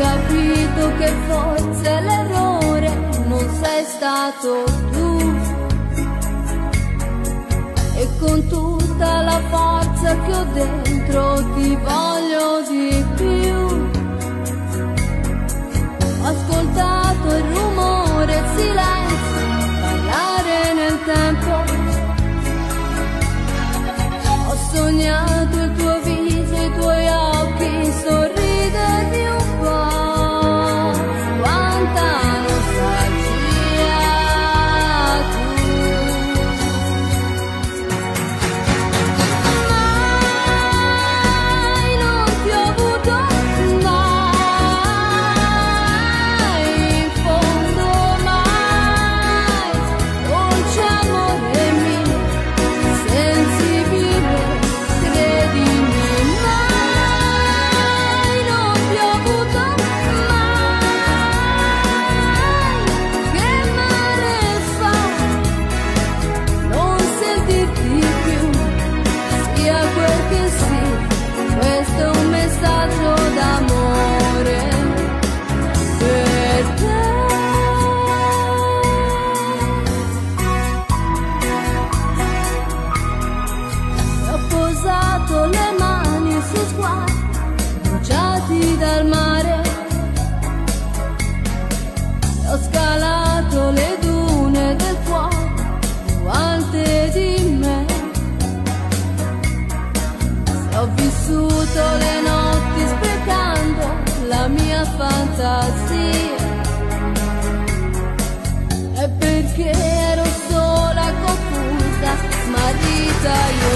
capito che forse l'errore non sei stato tu. E con tutta la forza che ho dentro ti voglio. fantasia. è perché ero sola, confusa, smarrita io.